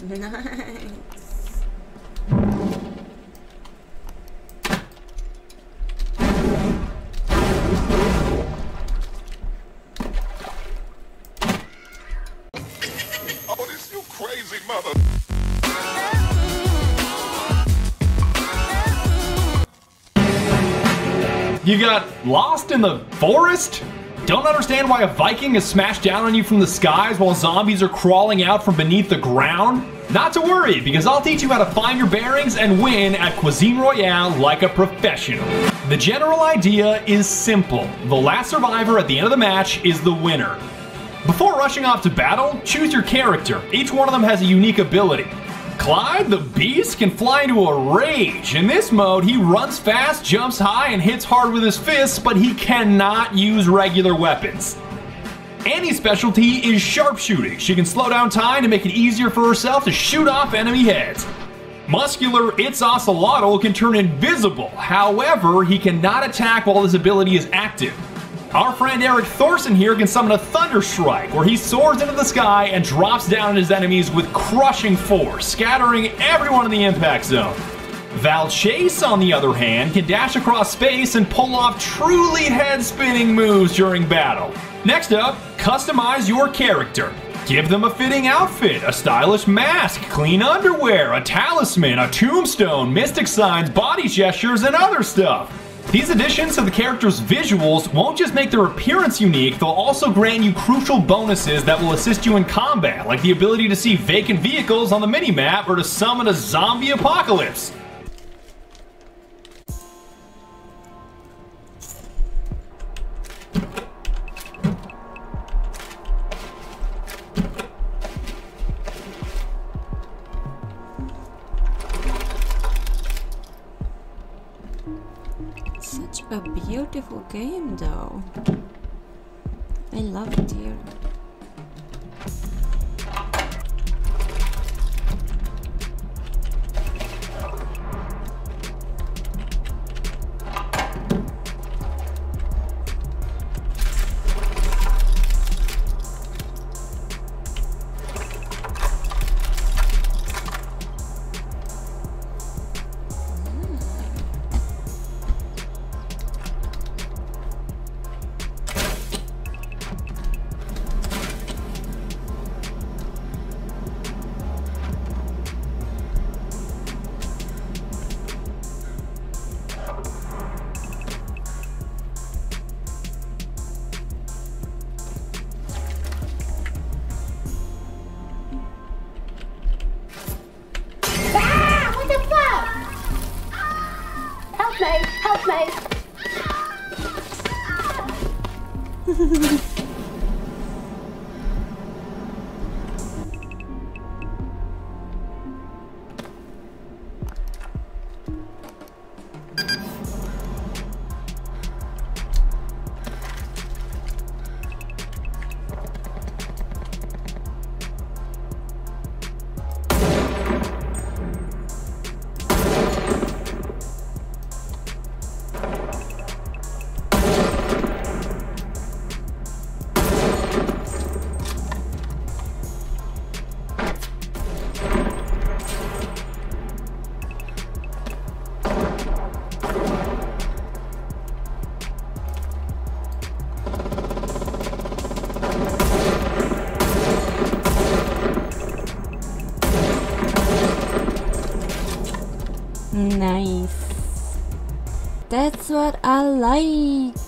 Oh, this you crazy mother. You got lost in the forest? Don't understand why a Viking is smashed down on you from the skies while zombies are crawling out from beneath the ground? Not to worry, because I'll teach you how to find your bearings and win at Cuisine Royale like a professional. The general idea is simple. The last survivor at the end of the match is the winner. Before rushing off to battle, choose your character. Each one of them has a unique ability. Clyde the Beast can fly into a rage. In this mode, he runs fast, jumps high, and hits hard with his fists, but he cannot use regular weapons. Annie's specialty is sharpshooting. She can slow down time to make it easier for herself to shoot off enemy heads. Muscular It's Ocelotl can turn invisible. However, he cannot attack while his ability is active. Our friend Eric Thorson here can summon a Thunder Strike, where he soars into the sky and drops down on his enemies with crushing force, scattering everyone in the impact zone. Val Chase, on the other hand, can dash across space and pull off truly head spinning moves during battle. Next up, customize your character. Give them a fitting outfit, a stylish mask, clean underwear, a talisman, a tombstone, mystic signs, body gestures, and other stuff. These additions to the character's visuals won't just make their appearance unique, they'll also grant you crucial bonuses that will assist you in combat, like the ability to see vacant vehicles on the minimap or to summon a zombie apocalypse. A beautiful game, though. I love it here. Help me! Help me! Nice. That's what I like.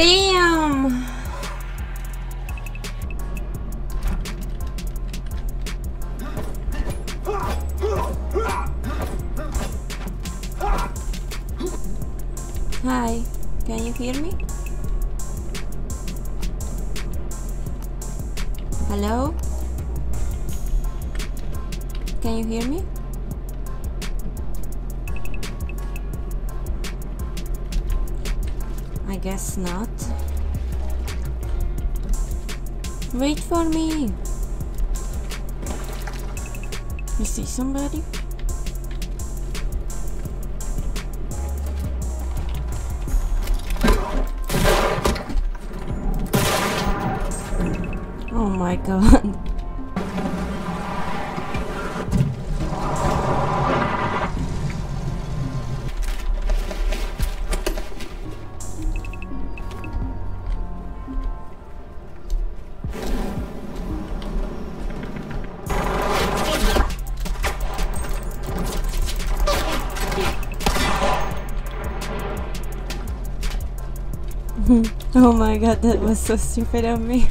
Damn! Hi, can you hear me? Hello? Can you hear me? I guess not. Wait for me. You see somebody? Oh my god. Oh my god, that was so stupid of me.